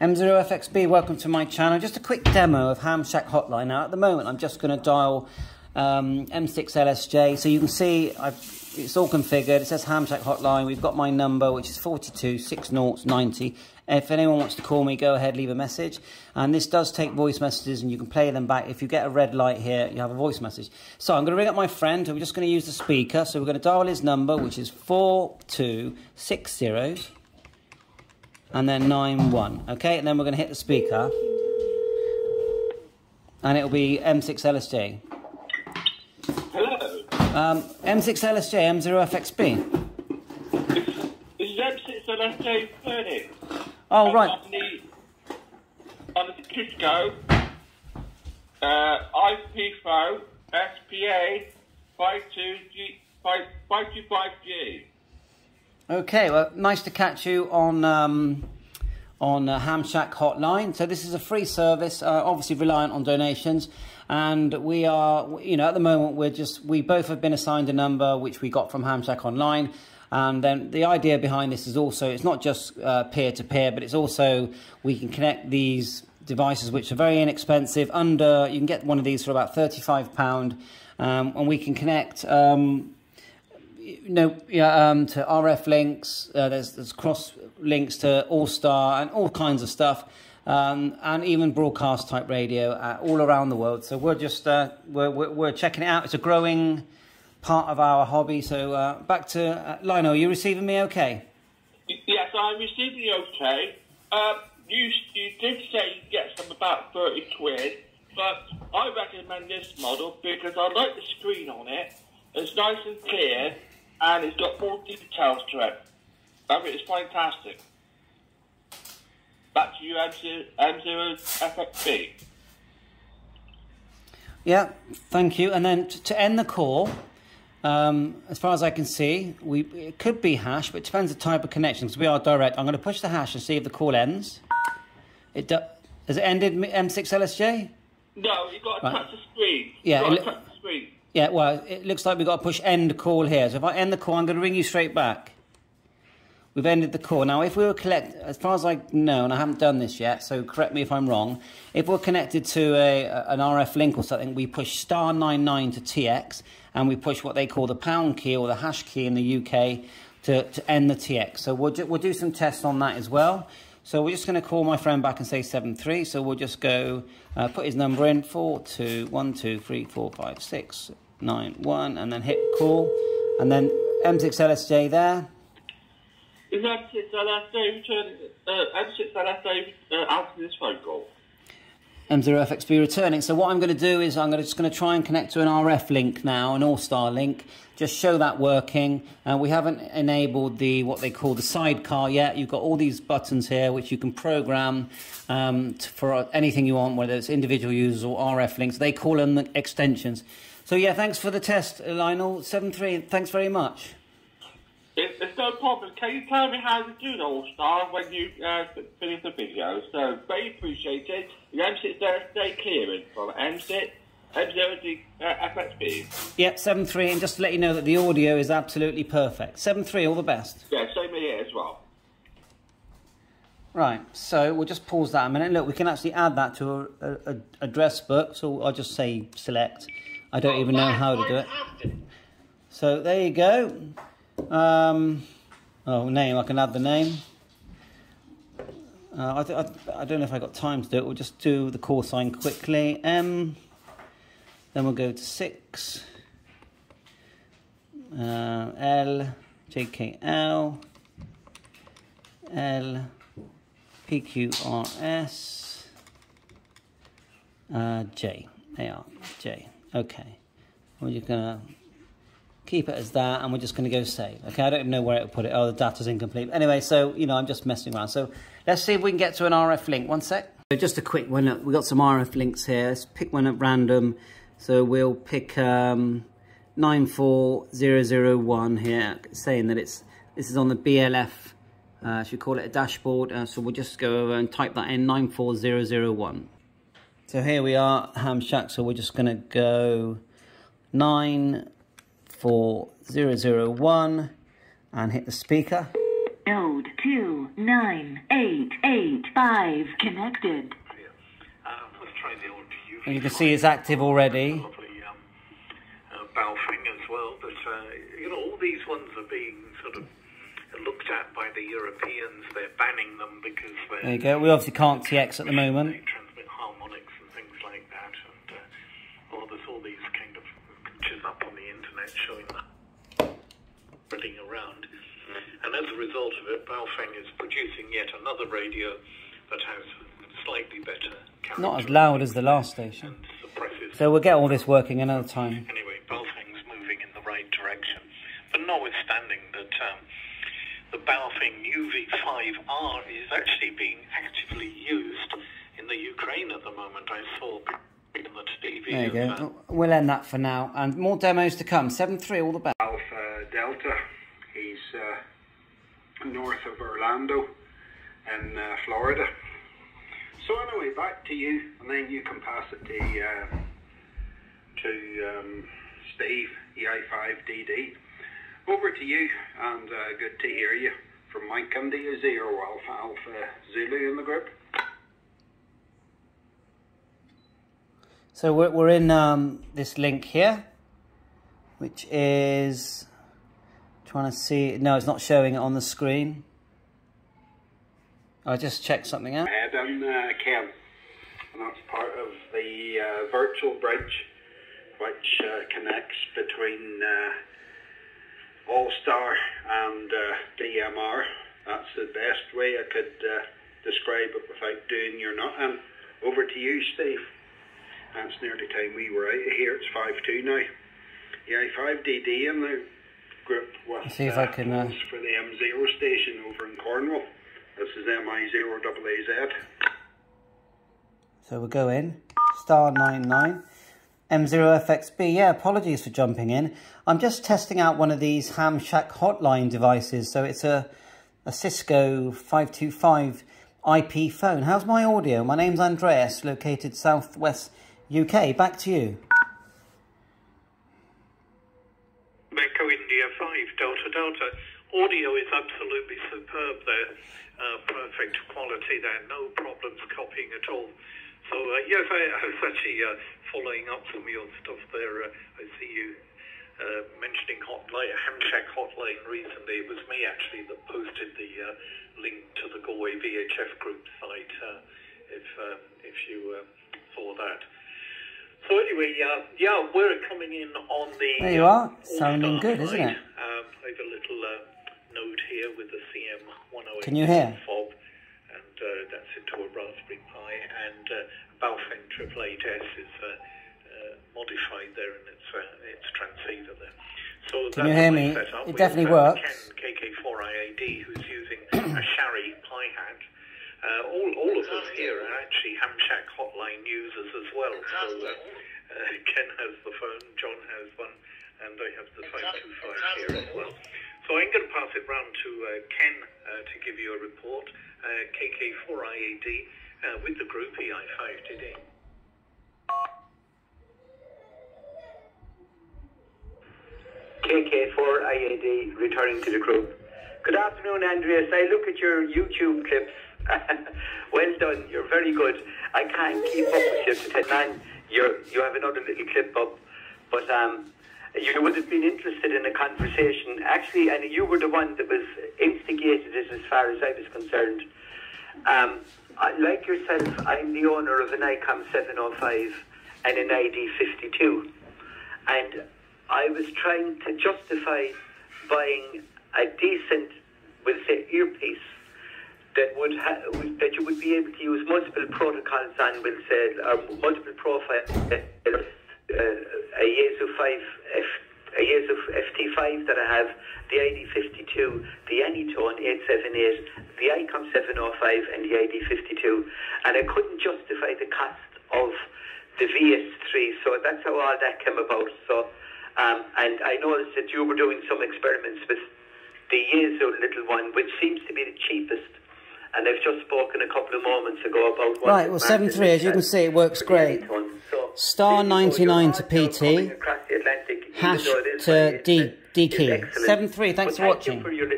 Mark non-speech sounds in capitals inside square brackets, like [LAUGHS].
M0FXB, welcome to my channel. Just a quick demo of Ham Shack Hotline. Now, at the moment, I'm just going to dial um, M6LSJ. So you can see I've, it's all configured. It says Ham Shack Hotline. We've got my number, which is 42 90. If anyone wants to call me, go ahead, leave a message. And this does take voice messages, and you can play them back. If you get a red light here, you have a voice message. So I'm going to ring up my friend, and we're just going to use the speaker. So we're going to dial his number, which is 4260 and then 9 1. Okay, and then we're going to hit the speaker. And it'll be M6LSJ. Hello. Um, M6LSJ, M0FXB. This is M6LSJ 30. Oh, right. On the, on the Cisco uh, IP4 SPA 52G, 525G. Okay, well, nice to catch you on um, on uh, Ham Shack Hotline. So this is a free service, uh, obviously reliant on donations, and we are, you know, at the moment we're just we both have been assigned a number which we got from Ham Shack Online. And then the idea behind this is also it's not just peer to peer, but it's also we can connect these devices which are very inexpensive. Under you can get one of these for about thirty five pound, um, and we can connect. Um, you know, yeah, um, to RF links. Uh, there's, there's cross links to All Star and all kinds of stuff, um, and even broadcast type radio uh, all around the world. So we're just uh, we're, we're, we're checking it out. It's a growing part of our hobby. So uh, back to uh, Lionel. Are you receiving me okay? Yes, I'm receiving you okay. Um, you you did say you get some about thirty quid, but I recommend this model because I like the screen on it. It's nice and clear and it's got more details to it. I mean, it's fantastic. Back to you, M0, FXB. Yeah, thank you. And then to end the call, um, as far as I can see, we it could be hash, but it depends the type of connection because we are direct. I'm going to push the hash and see if the call ends. It do, has it ended M6LSJ? No, you got to right. touch the screen. Yeah, you touch the screen. Yeah, well, it looks like we've got to push end call here. So if I end the call, I'm going to ring you straight back. We've ended the call. Now, if we were collect, as far as I know, and I haven't done this yet, so correct me if I'm wrong. If we're connected to a, an RF link or something, we push star 99 to TX, and we push what they call the pound key or the hash key in the UK to, to end the TX. So we'll, do, we'll do some tests on that as well. So we're just going to call my friend back and say 73. So we'll just go, uh, put his number in, 4212345691, and then hit call. And then M6LSJ there. Is M6LSJ returning, uh, M6LSJ uh, this phone call? M0FXB returning. So what I'm going to do is I'm just going to try and connect to an RF link now, an All-Star link, just show that working. Uh, we haven't enabled the what they call the sidecar yet. You've got all these buttons here which you can program um, for anything you want, whether it's individual users or RF links. They call them the extensions. So yeah, thanks for the test, Lionel. 7.3, thanks very much. It's no problem. Can you tell me how to do the All Star when you uh, finish the video? So, very appreciated. The M6 there, stay clearing from M6. M0 uh, FXB. Yep, 7.3, and just to let you know that the audio is absolutely perfect. 7.3, all the best. Yeah, same here as well. Right, so we'll just pause that a minute. Look, we can actually add that to a, a, a address book, so I'll just say select. I don't oh, even know how to do it. So there you go. Um, oh, name, I can add the name. Uh, I, I, I, don't know if I got time to do it. We'll just do the call sign quickly. M. Then we'll go to 6. Uh, L. JKL. L. PQRS. Uh, J. AR. J. Okay. We're just going to keep it as that, and we're just going to go save. Okay, I don't even know where it will put it. Oh, the data's incomplete. Anyway, so, you know, I'm just messing around. So let's see if we can get to an RF link. One sec. So just a quick one. We've got some RF links here. Let's pick one at random. So we'll pick um, 94001 here, saying that it's this is on the BLF, uh, should we call it a dashboard. Uh, so we'll just go over and type that in, 94001. So here we are, Ham Shack. So we're just going to go 9 4001 and hit the speaker. Node 29885 connected. Uh, let's try the old And you can see it's active already. Lovely um, uh, Baofeng as well, but uh, you know all these ones are being sort of looked at by the Europeans. They're banning them because There they you go. We obviously can't TX at the moment. they transmit harmonics and things like that. And uh, well, there's all these kind of pictures up on the internet showing that spreading around. And as a result of it, Baofeng is producing yet another radio that has slightly better Not as loud as the last station. So we'll get all this working another time. Anyway, Baofeng's moving in the right direction. But notwithstanding that um, the Baofeng UV5R is actually being actively used in the Ukraine at the moment. I saw in the TV. There you go. We'll end that for now. And more demos to come. 7-3, all the best. Alpha Delta. He's uh, north of Orlando in uh, Florida. So anyway, back to you, and then you can pass it to uh, to um, Steve, EI5DD. Over to you, and uh, good to hear you from Mike India Zero Alpha Alpha Zulu in the group. So we're, we're in um, this link here, which is trying to see. No, it's not showing it on the screen. I just checked something out. Adam uh, Ken, and that's part of the uh, virtual bridge which uh, connects between uh, All Star and uh, DMR. That's the best way I could uh, describe it without doing your nothing. Over to you, Steve. It's nearly time we were out of here. It's 5 2 now. Yeah, 5DD in the group with See if I can, uh, for the M0 station over in Cornwall. This is MI0AAZ. So we'll go in. Star 99. M0FXB. Yeah, apologies for jumping in. I'm just testing out one of these Ham Shack hotline devices. So it's a, a Cisco 525 IP phone. How's my audio? My name's Andreas, located southwest UK. Back to you. Echo India 5, Delta Delta. Audio is absolutely superb there. Uh, perfect quality there. No problems copying at all. So, uh, yes, I, I was actually uh, following up some of your stuff there. Uh, I see you uh, mentioning hotline, Hamshack hotline recently. It was me actually that posted the uh, link to the Galway VHF group site. If um, if you saw that. So anyway, uh, yeah, we're coming in on the. There you are. uh, Sounding good, isn't it? Um, I have a little uh, node here with the CM 108 Can you hear? fob, and uh, that's into a Raspberry Pi, and uh, Baofeng 888S is uh, uh, modified there in its uh, its transceiver there. So Can that's you hear me? It definitely works. Ken KK4IAD, who's using a [CLEARS THROAT] Shari Pi hat. Uh, all, all of us here are actually Hamshack hotline users as well. So uh, uh, Ken has the phone, John has one, and I have the 525 here as well. So I'm going to pass it round to uh, Ken uh, to give you a report. Uh, KK4IAD uh, with the group EI5DD. KK4IAD returning to the group. Good afternoon, Andreas. I look at your YouTube clips. [LAUGHS] well done. You're very good. I can't keep up with you to ten man. You're, you have another little clip up, but um, you would have been interested in a conversation. Actually, and you were the one that was instigated it as far as I was concerned. Um, like yourself, I'm the owner of an ICOM 705 and an ID 52. And I was trying to justify buying a decent, we'll say, earpiece that would ha- that you would be able to use multiple protocols on, we'll say, or multiple profiles. Uh, a Yaesu 5 F, a Yaesu FT5 that I have, the ID52, the Anytone 878, the ICOM 705, and the ID52, and I couldn't justify the cost of the VS3, so that's how all that came about. So, um, and I noticed that you were doing some experiments with the Yaesu little one, which seems to be the cheapest. And I've just spoken a couple of moments ago about what Right, well, market 7.3, as you can see, it works great. Star 99 to PT, across the Atlantic, hash though it is to D- expensive, D key. is excellent. 7.3, thanks But for thank watching. You for your